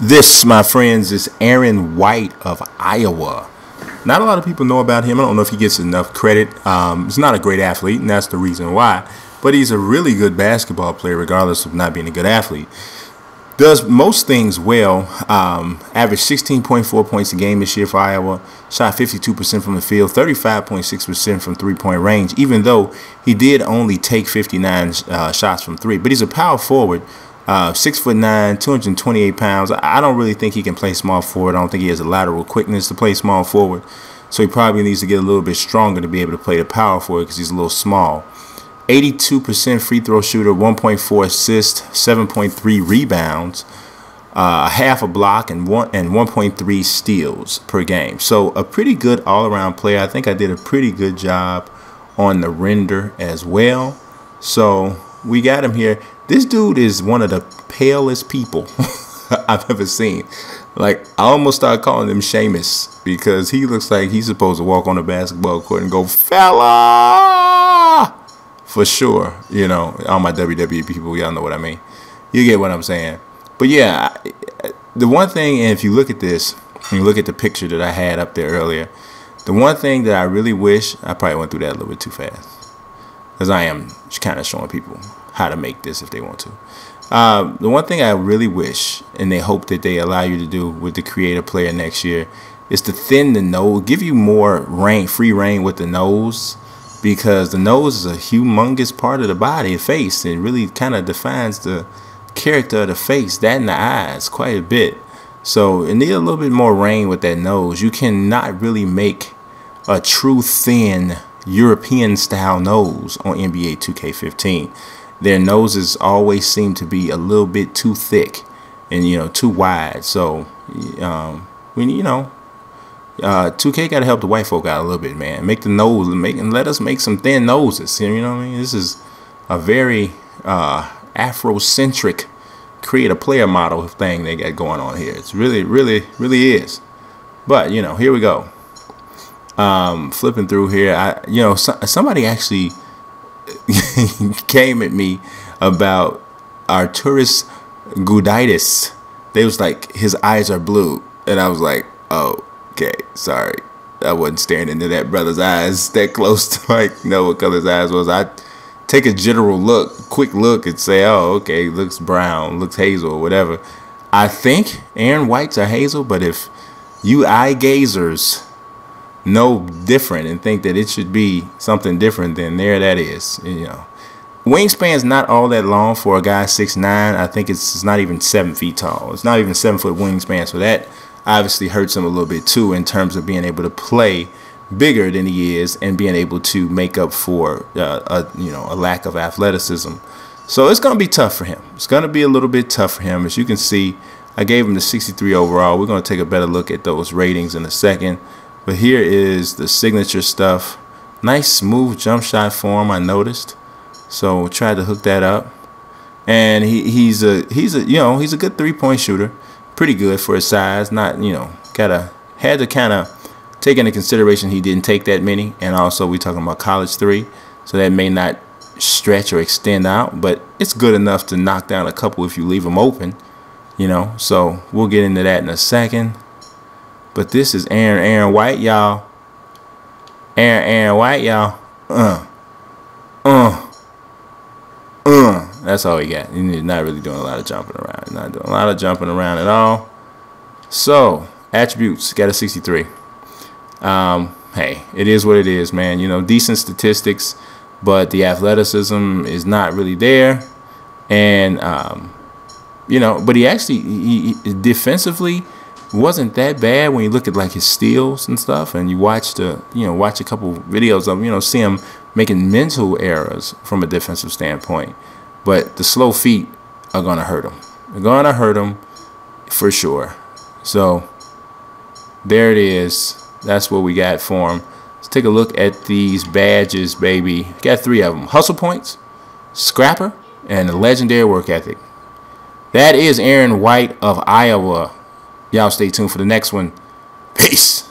This, my friends, is Aaron White of Iowa. Not a lot of people know about him. I don't know if he gets enough credit. Um, he's not a great athlete, and that's the reason why. But he's a really good basketball player, regardless of not being a good athlete. Does most things well. Um, averaged 16.4 points a game this year for Iowa. Shot 52% from the field, 35.6% from three point range, even though he did only take 59 uh, shots from three. But he's a power forward uh, six foot nine, 228 pounds. I don't really think he can play small forward. I don't think he has a lateral quickness to play small forward. So he probably needs to get a little bit stronger to be able to play the power forward because he's a little small. 82% free throw shooter, 1.4 assists, 7.3 rebounds, uh, half a block, and one and 1.3 steals per game. So a pretty good all-around player. I think I did a pretty good job on the render as well. So we got him here. This dude is one of the palest people I've ever seen. Like I almost started calling him Sheamus because he looks like he's supposed to walk on a basketball court and go fella for sure. You know, all my WWE people, y'all know what I mean. You get what I'm saying. But yeah, the one thing, and if you look at this, and you look at the picture that I had up there earlier, the one thing that I really wish I probably went through that a little bit too fast, because I am kind of showing people how to make this if they want to. Uh, the one thing I really wish, and they hope that they allow you to do with the creative player next year, is to thin the nose, give you more rein, free rein with the nose, because the nose is a humongous part of the body, the face, It really kind of defines the character of the face, that and the eyes, quite a bit. So it need a little bit more rein with that nose. You cannot really make a true thin European style nose on NBA 2K15 their noses always seem to be a little bit too thick and you know too wide. So um, when you know, uh, 2K got to help the white folk out a little bit, man. Make the nose, make and let us make some thin noses. You know what I mean? This is a very uh, Afrocentric create a player model thing they got going on here. It's really, really, really is. But you know, here we go. Um, flipping through here, I you know so, somebody actually came at me about Arturas Gudaitis. They was like, his eyes are blue. And I was like, oh, okay, sorry. I wasn't staring into that brother's eyes that close to like know what color his eyes was. I take a general look, quick look, and say, oh, okay, looks brown, looks hazel, whatever. I think Aaron White's are hazel, but if you eye gazers know different and think that it should be something different, then there that is. You know, wingspan's not all that long for a guy six nine. I think it's, it's not even seven feet tall. It's not even seven foot wingspan. So that obviously hurts him a little bit too in terms of being able to play bigger than he is and being able to make up for uh, a you know a lack of athleticism. So it's going to be tough for him. It's going to be a little bit tough for him. As you can see, I gave him the 63 overall. We're going to take a better look at those ratings in a second. But here is the signature stuff. Nice smooth jump shot form I noticed. So tried to hook that up. And he, he's a he's a you know, he's a good three point shooter. Pretty good for his size. Not, you know, gotta had to kinda take into consideration he didn't take that many. And also we're talking about college three. So that may not stretch or extend out, but it's good enough to knock down a couple if you leave them open, you know. So we'll get into that in a second. But this is Aaron Aaron White, y'all. Aaron Aaron White, y'all. Uh. Uh. Uh. That's all he got. He's not really doing a lot of jumping around. He's not doing a lot of jumping around at all. So, attributes, got a 63. Um, hey, it is what it is, man. You know, decent statistics, but the athleticism is not really there. And, um, you know, but he actually, he, he defensively, wasn't that bad when you look at like his steals and stuff, and you watch the you know watch a couple videos of you know see him making mental errors from a defensive standpoint. But the slow feet are gonna hurt him. They're gonna hurt him for sure. So there it is. That's what we got for him. Let's take a look at these badges, baby. Got three of them: hustle points, scrapper, and a legendary work ethic. That is Aaron White of Iowa. Y'all stay tuned for the next one. Peace.